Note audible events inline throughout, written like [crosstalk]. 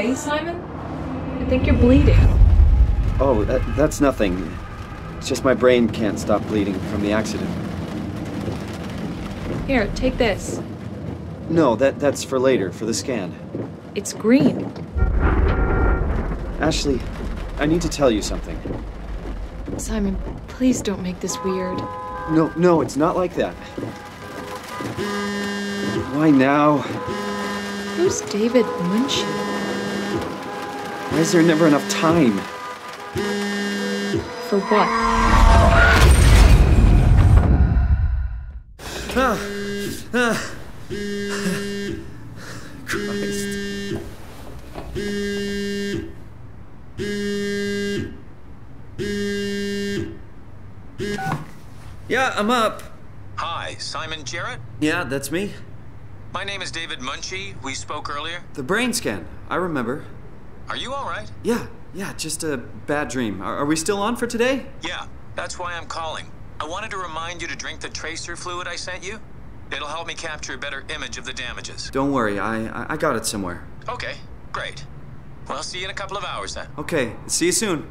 okay, Simon? I think you're bleeding. Oh, that, that's nothing. It's just my brain can't stop bleeding from the accident. Here, take this. No, that that's for later, for the scan. It's green. Ashley, I need to tell you something. Simon, please don't make this weird. No, no, it's not like that. Why now? Who's David Munshi? Why is there never enough time? For what? Ah, ah. Christ. Yeah, I'm up. Hi, Simon Jarrett. Yeah, that's me. My name is David Munshi. We spoke earlier. The brain scan. I remember. Are you all right? Yeah, yeah, just a bad dream. Are, are we still on for today? Yeah, that's why I'm calling. I wanted to remind you to drink the tracer fluid I sent you. It'll help me capture a better image of the damages. Don't worry, I I- I got it somewhere. Okay, great. Well, see you in a couple of hours then. Okay, see you soon.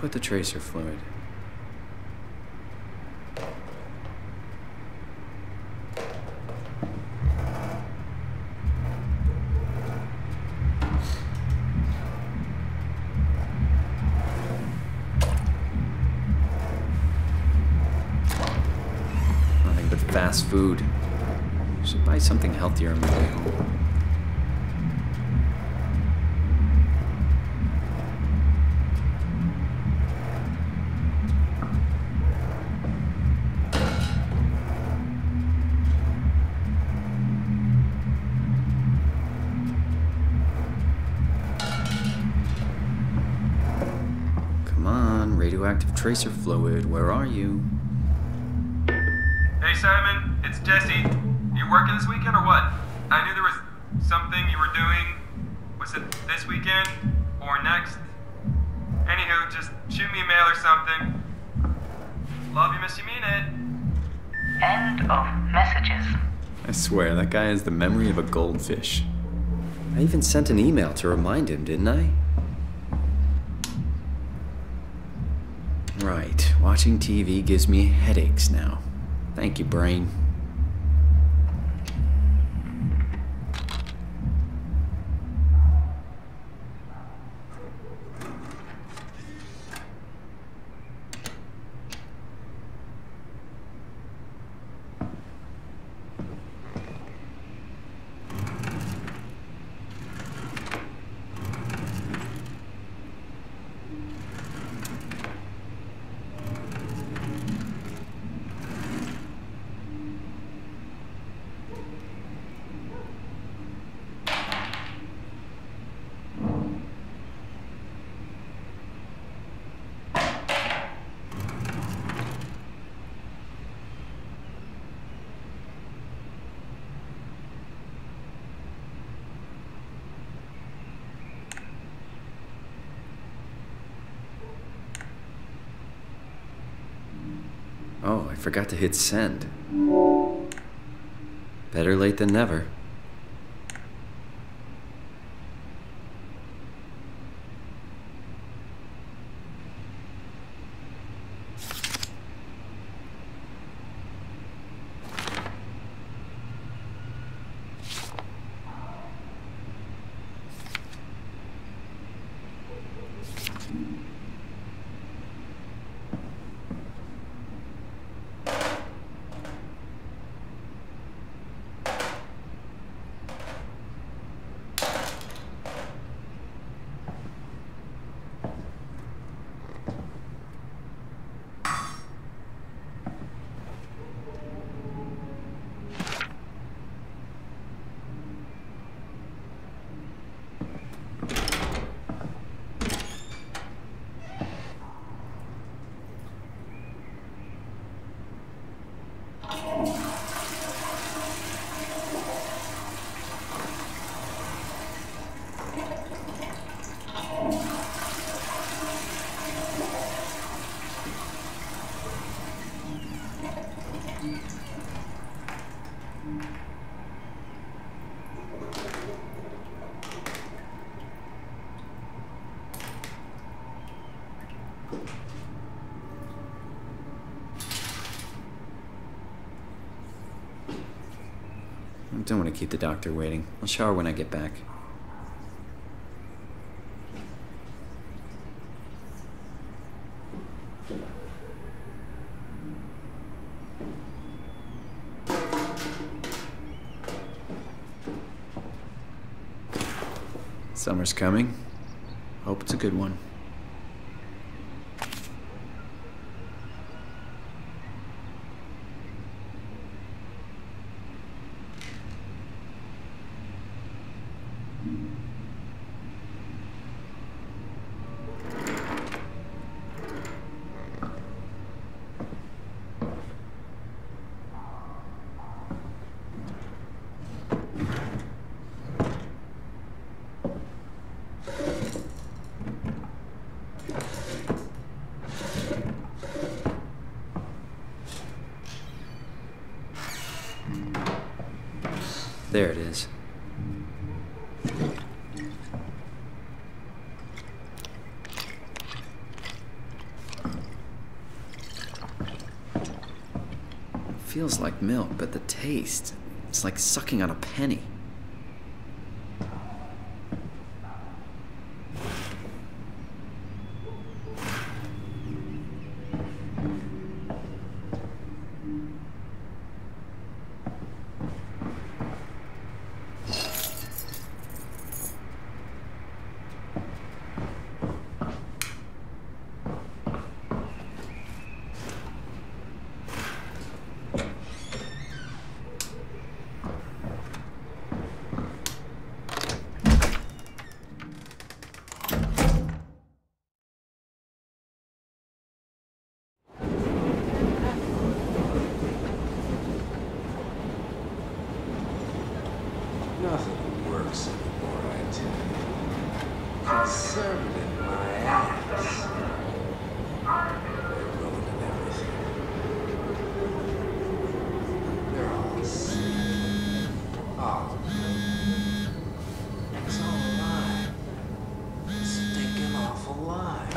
Put the tracer fluid? Nothing but fast food. Should buy something healthier on my way home. Tracer fluid, where are you? Hey Simon, it's Jesse. You working this weekend or what? I knew there was something you were doing. Was it this weekend or next? Anywho, just shoot me a mail or something. Love you, miss you, mean it. End of messages. I swear, that guy has the memory of a goldfish. I even sent an email to remind him, didn't I? Right, watching TV gives me headaches now. Thank you, brain. Oh, I forgot to hit send. Better late than never. Don't want to keep the doctor waiting. I'll shower when I get back. Summer's coming. Hope it's a good one. There it is. Feels like milk, but the taste, it's like sucking on a penny. Nothing works anymore, I tell you. Conservative my ass. They're ruining everything. They're all sick. All of them. It's all a lie. Stinking awful lie.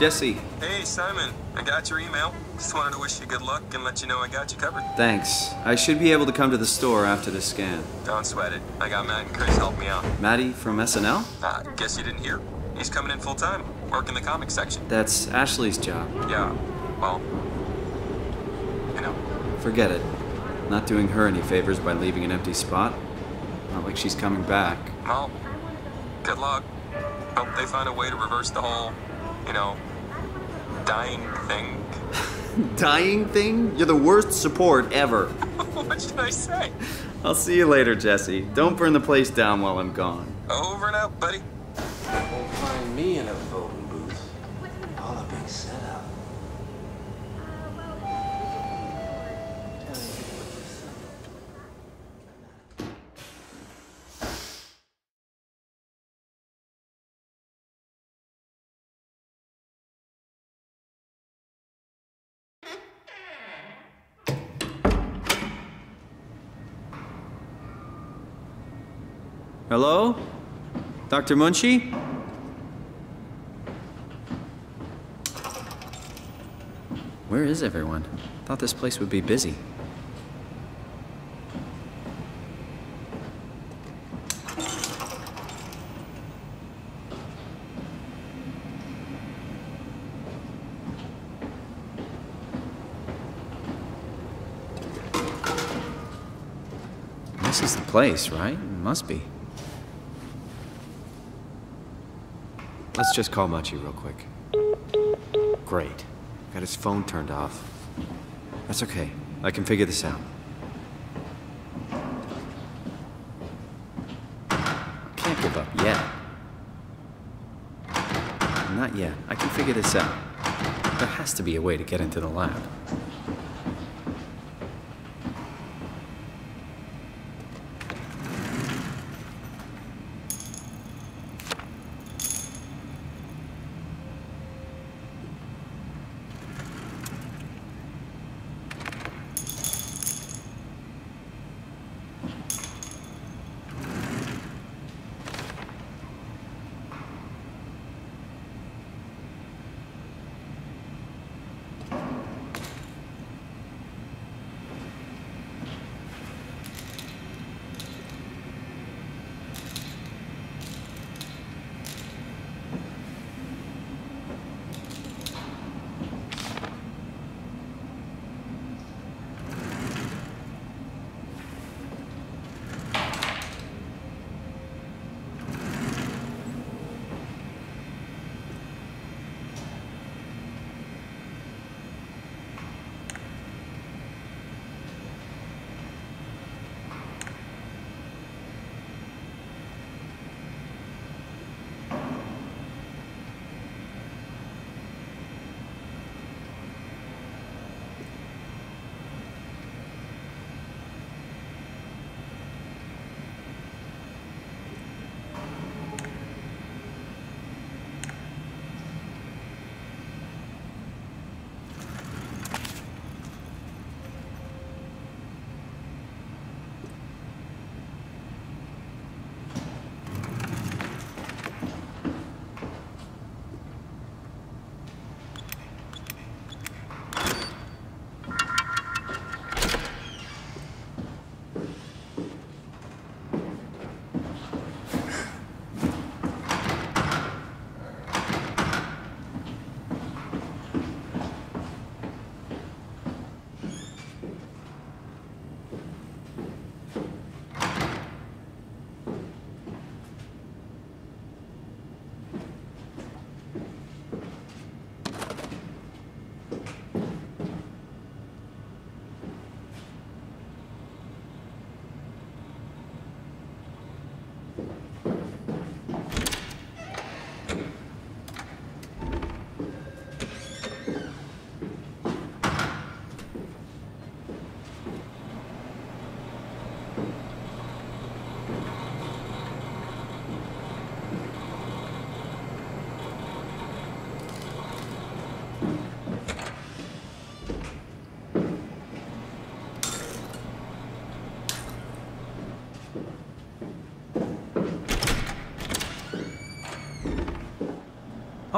Jesse, Hey, Simon. I got your email. Just wanted to wish you good luck and let you know I got you covered. thanks. I should be able to come to the store after the scan. Don't sweat it. I got Matt and Chris help me out. Maddie from SNL? Uh, guess you didn't hear? He's coming in full time, working in the comics section. That's Ashley's job. Yeah, well, you know. Forget it. Not doing her any favors by leaving an empty spot. Not like she's coming back. Well, good luck. Hope they find a way to reverse the whole, you know, dying thing. [laughs] Dying thing? You're the worst support ever. [laughs] what should I say? I'll see you later, Jesse. Don't burn the place down while I'm gone. Over and out, buddy. Won't find me in a voting Hello? Dr. Munshi? Where is everyone? Thought this place would be busy. This is the place, right? It Must be. Let's just call Munshi real quick. Great. Got his phone turned off. That's okay. I can figure this out. Can't give up yet. Not yet. I can figure this out. There has to be a way to get into the lab.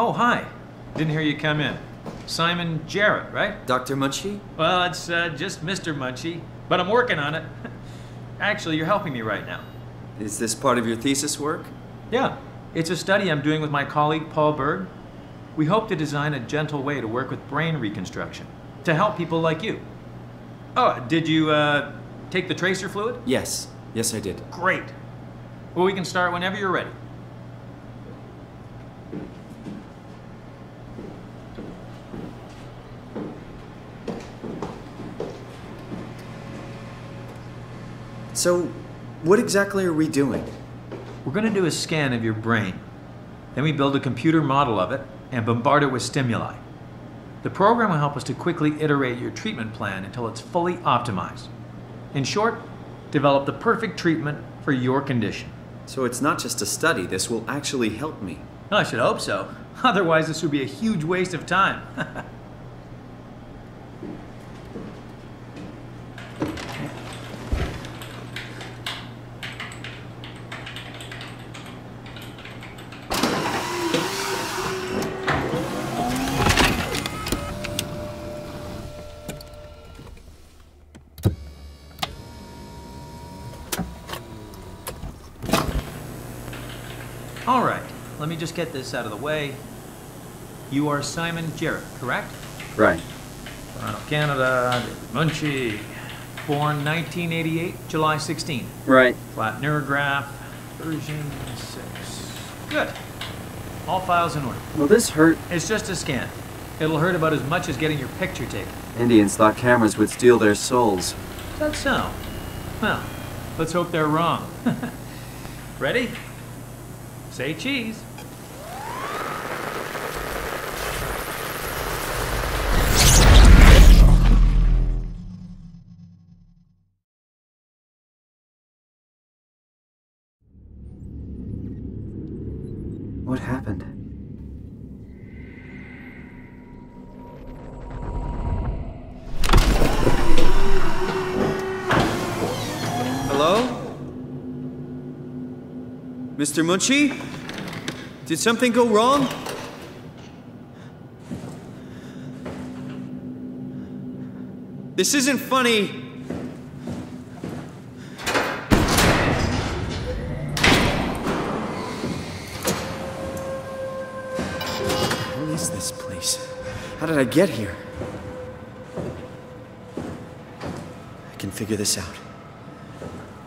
Oh, hi. Didn't hear you come in. Simon Jarrett, right? Dr. Munshi? Well, it's uh, just Mr. Munshi, but I'm working on it. [laughs] Actually, you're helping me right now. Is this part of your thesis work? Yeah, it's a study I'm doing with my colleague Paul Bird. We hope to design a gentle way to work with brain reconstruction to help people like you. Oh, did you uh, take the tracer fluid? Yes. Yes, I did. Great. Well, we can start whenever you're ready. So, what exactly are we doing? We're going to do a scan of your brain. Then we build a computer model of it and bombard it with stimuli. The program will help us to quickly iterate your treatment plan until it's fully optimized. In short, develop the perfect treatment for your condition. So it's not just a study, this will actually help me. I should hope so. [laughs] Otherwise, this would be a huge waste of time. [laughs] All right, let me just get this out of the way. You are Simon Jarrett, correct? Right. Toronto, Canada, Munshi. Born 1988, July 16. Right. Flat neurograph, version 6. Good. All files in order. Well, this hurt. It's just a scan. It'll hurt about as much as getting your picture taken. Indians thought cameras would steal their souls. Is that so? Well, let's hope they're wrong. [laughs] Ready? Say cheese. What happened? Hello? Mr. Munshi? Did something go wrong? This isn't funny. Did I get here? I can figure this out.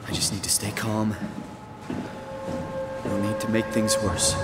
I just need to stay calm. No need to make things worse.